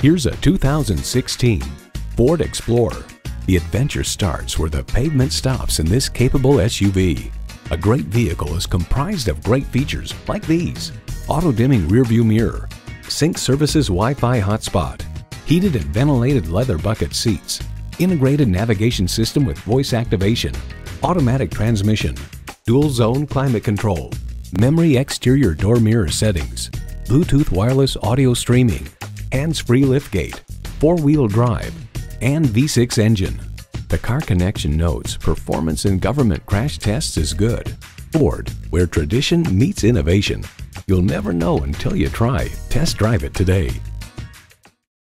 Here's a 2016 Ford Explorer. The adventure starts where the pavement stops in this capable SUV. A great vehicle is comprised of great features like these. Auto-dimming rearview mirror, sync services Wi-Fi hotspot, heated and ventilated leather bucket seats, integrated navigation system with voice activation, automatic transmission, dual zone climate control, memory exterior door mirror settings, Bluetooth wireless audio streaming, hands-free liftgate, four-wheel drive, and V6 engine. The Car Connection notes performance in government crash tests is good. Ford, where tradition meets innovation. You'll never know until you try. Test drive it today.